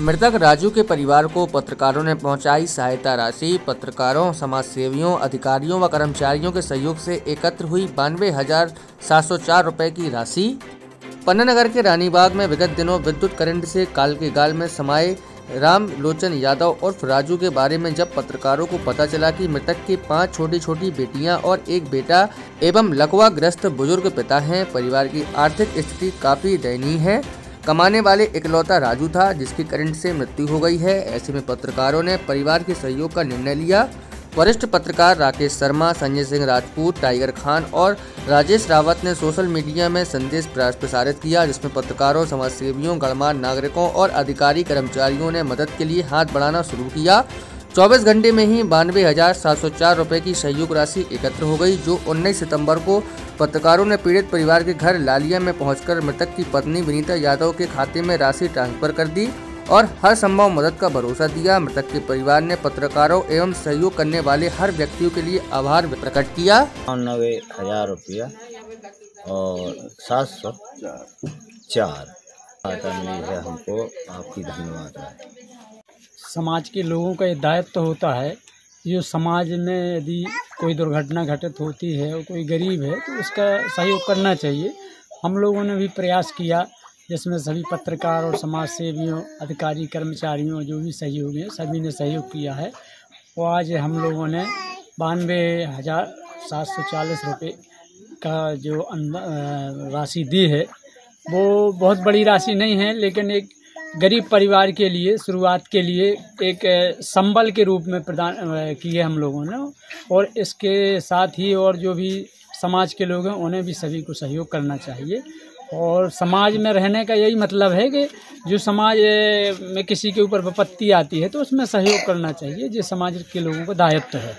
मृतक राजू के परिवार को पत्रकारों ने पहुंचाई सहायता राशि। पत्रकारों समाज सेवियों अधिकारियों व कर्मचारियों के सहयोग से एकत्र हुई बानवे हज़ार सात सौ चार रुपये की राशि। पन्ना नगर के रानीबाग में विगत दिनों विद्युत करंट से काल के गाल में समाये राम लोचन यादव उर्फ़ राजू के बारे में जब पत्रकारों को पता चला कि मृतक की पाँच छोटी छोटी बेटियाँ और एक बेटा एवं लकवा ग्रस्त बुज़ुर्ग पिता हैं, परिवार की आर्थिक स्थिति काफ़ी दयनीय है। कमाने वाले इकलौता राजू था, जिसकी करंट से मृत्यु हो गई है। ऐसे में पत्रकारों ने परिवार के सहयोग का निर्णय लिया। वरिष्ठ पत्रकार राकेश शर्मा, संजय सिंह राजपूत, टाइगर खान और राजेश रावत ने सोशल मीडिया में संदेश प्रसारित किया, जिसमें पत्रकारों, समाजसेवियों, गणमान्य नागरिकों और अधिकारी कर्मचारियों ने मदद के लिए हाथ बढ़ाना शुरू किया। 24 घंटे में ही बानवे हज़ार सात सौ चार रुपये की सहयोग राशि एकत्र हो गई, जो 19 सितंबर को पत्रकारों ने पीड़ित परिवार के घर लालिया में पहुंचकर मृतक की पत्नी विनीता यादव के खाते में राशि ट्रांसफ़र कर दी और हर संभव मदद का भरोसा दिया। मृतक के परिवार ने पत्रकारों एवं सहयोग करने वाले हर व्यक्तियों के लिए आभार प्रकट किया नब्बे हज़ार रुपया और सात सौ चार। हमको, आपकी धन्यवाद। समाज के लोगों का ये दायित्व होता है जो समाज में यदि कोई दुर्घटना घटित होती है और कोई गरीब है तो उसका सहयोग करना चाहिए। हम लोगों ने भी प्रयास किया, जिसमें सभी पत्रकार और समाज सेवियों अधिकारी, कर्मचारियों, जो भी सहयोगी हैं, सभी ने सहयोग किया है। वो आज हम लोगों ने बानवे हज़ार सात सौ चालीस रुपये का जो राशि दी है, वो बहुत बड़ी राशि नहीं है, लेकिन एक गरीब परिवार के लिए, शुरुआत के लिए एक संबल के रूप में प्रदान किए हम लोगों ने। और इसके साथ ही और जो भी समाज के लोग हैं, उन्हें भी सभी को सहयोग करना चाहिए। और समाज में रहने का यही मतलब है कि जो समाज में किसी के ऊपर विपत्ति आती है तो उसमें सहयोग करना चाहिए जो समाज के लोगों का दायित्व है।